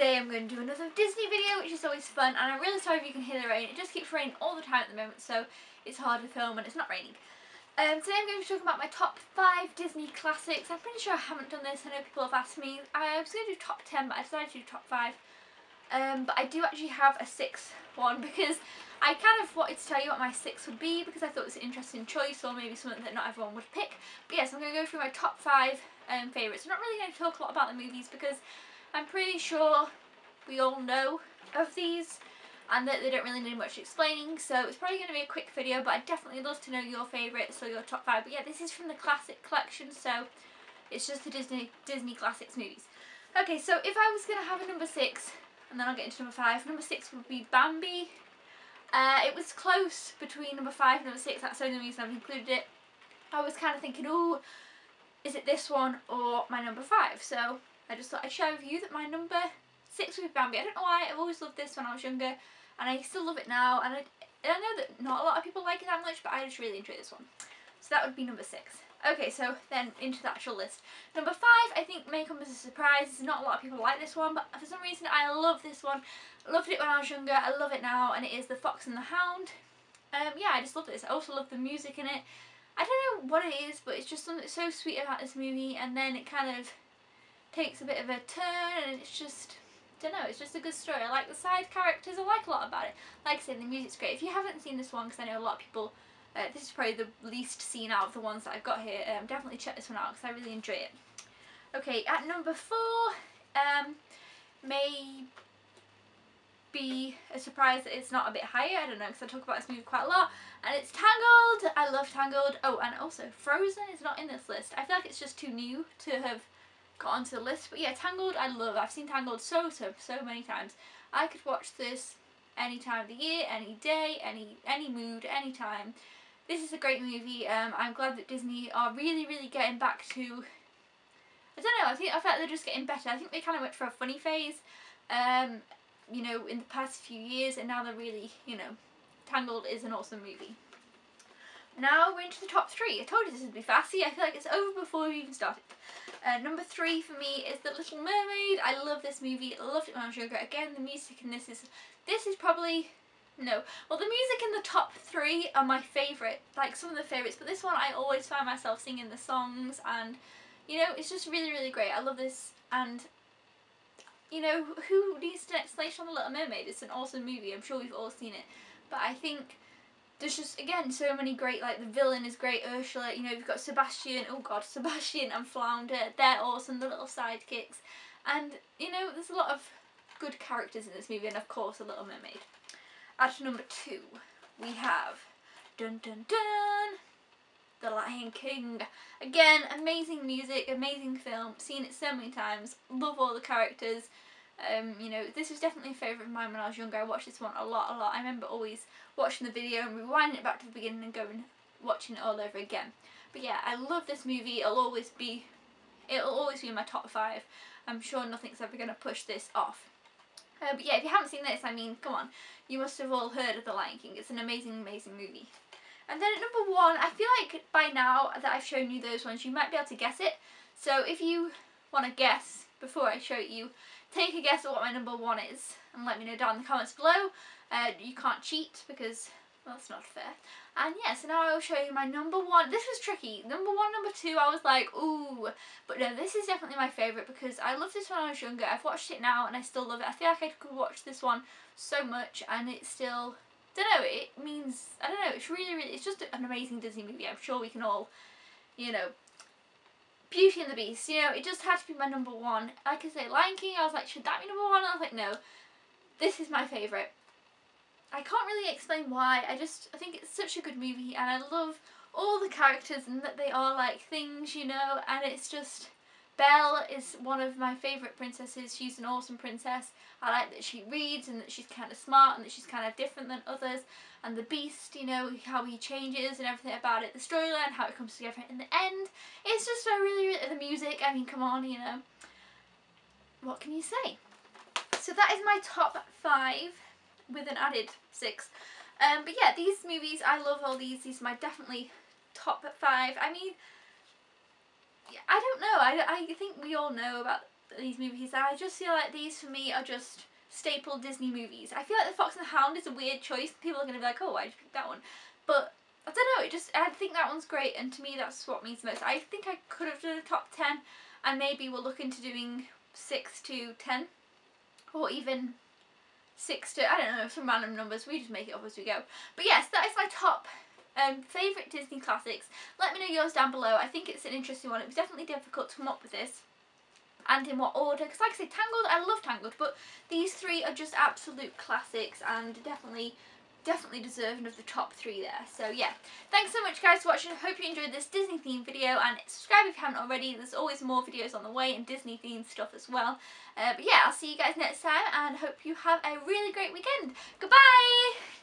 today I'm going to do another Disney video which is always fun and I'm really sorry if you can hear the rain. It just keeps raining all the time at the moment so it's hard to film when it's not raining. Um, today I'm going to be talking about my top 5 Disney classics. I'm pretty sure I haven't done this, I know people have asked me. I was going to do top 10 but I decided to do top 5. Um, but I do actually have a sixth one because I kind of wanted to tell you what my sixth would be because I thought it was an interesting choice or maybe something that not everyone would pick. But yes, I'm going to go through my top 5 um, favourites. I'm not really going to talk a lot about the movies because I'm pretty sure we all know of these and that they don't really need much explaining so it's probably going to be a quick video but I'd definitely love to know your favourites or your top 5 but yeah this is from the classic collection so it's just the Disney Disney Classics movies. Okay so if I was going to have a number 6 and then I'll get into number 5, number 6 would be Bambi. Uh, it was close between number 5 and number 6 that's the only reason I've included it. I was kind of thinking oh is it this one or my number 5 so I just thought I'd share with you that my number six with Bambi. I don't know why, I've always loved this when I was younger and I still love it now and I, and I know that not a lot of people like it that much but I just really enjoy this one. So that would be number six. Okay, so then into the actual list. Number five, I think may come as a surprise. Not a lot of people like this one, but for some reason I love this one. Loved it when I was younger, I love it now, and it is The Fox and the Hound. Um, yeah, I just love this. I also love the music in it. I don't know what it is, but it's just something so sweet about this movie, and then it kind of takes a bit of a turn and it's just don't know, it's just a good story. I like the side characters, I like a lot about it. Like I said, the music's great. If you haven't seen this one, because I know a lot of people, uh, this is probably the least seen out of the ones that I've got here, um, definitely check this one out because I really enjoy it. Okay, at number four, um, may be a surprise that it's not a bit higher, I don't know, because I talk about this movie quite a lot, and it's Tangled! I love Tangled. Oh, and also, Frozen is not in this list. I feel like it's just too new to have got onto the list. But yeah, Tangled I love. I've seen Tangled so, so, so many times. I could watch this any time of the year, any day, any any mood, any time. This is a great movie. Um, I'm glad that Disney are really, really getting back to. I don't know. I think I felt they're just getting better. I think they kind of went for a funny phase, um, you know, in the past few years, and now they're really, you know, Tangled is an awesome movie. Now we're into the top three. I told you this would be fast. I feel like it's over before we even started. Uh, number three for me is The Little Mermaid. I love this movie. I loved it when I was younger. Again, the music in this is this is probably no. Well, the music in the top three are my favourite, like some of the favourites. But this one, I always find myself singing the songs, and you know, it's just really, really great. I love this, and you know, who needs an explanation on The Little Mermaid? It's an awesome movie. I'm sure we've all seen it, but I think there's just again so many great like the villain is great Ursula you know you've got Sebastian oh god Sebastian and Flounder they're awesome the little sidekicks and you know there's a lot of good characters in this movie and of course a Little Mermaid. At number two we have dun dun dun The Lion King. Again amazing music, amazing film, seen it so many times, love all the characters. Um, you know, this was definitely a favourite of mine when I was younger. I watched this one a lot, a lot. I remember always watching the video and rewinding it back to the beginning and going watching it all over again. But yeah, I love this movie. It'll always be, it'll always be in my top five. I'm sure nothing's ever going to push this off. Uh, but yeah, if you haven't seen this, I mean, come on. You must have all heard of The Lion King. It's an amazing, amazing movie. And then at number one, I feel like by now that I've shown you those ones, you might be able to guess it. So if you want to guess before I show it you, take a guess at what my number one is and let me know down in the comments below. Uh, you can't cheat because well, that's not fair. And yeah, so now I will show you my number one. This was tricky. Number one, number two, I was like, ooh. But no, this is definitely my favourite because I loved this when I was younger. I've watched it now and I still love it. I feel like I could watch this one so much and it still, don't know, it means, I don't know, it's really, really, it's just an amazing Disney movie. I'm sure we can all, you know, Beauty and the Beast, you know, it just had to be my number one. Like I say, Lion King, I was like, should that be number one? I was like, no, this is my favourite. I can't really explain why, I just, I think it's such a good movie and I love all the characters and that they are like things, you know, and it's just, Belle is one of my favourite princesses. She's an awesome princess. I like that she reads and that she's kind of smart and that she's kind of different than others. And the Beast, you know, how he changes and everything about it. The storyline, how it comes together in the end. It's just a really, really, the music, I mean, come on, you know. What can you say? So that is my top five with an added six. Um, but yeah, these movies, I love all these. These are my definitely top five. I mean, I don't know. I, I think we all know about these movies. I just feel like these for me are just staple Disney movies. I feel like The Fox and the Hound is a weird choice. People are going to be like, oh, why did you pick that one? But I don't know, it just, I think that one's great and to me that's what means most. I think I could have done a top 10 and maybe we'll look into doing 6 to 10 or even 6 to, I don't know, some random numbers. We just make it up as we go. But yes, that is my top um, favourite Disney classics. Let me know yours down below. I think it's an interesting one. It was definitely difficult to come up with this and in what order because like I say Tangled I love Tangled but these three are just absolute classics and definitely definitely deserving of the top three there so yeah thanks so much guys for watching hope you enjoyed this Disney themed video and subscribe if you haven't already there's always more videos on the way and Disney themed stuff as well uh, but yeah I'll see you guys next time and hope you have a really great weekend goodbye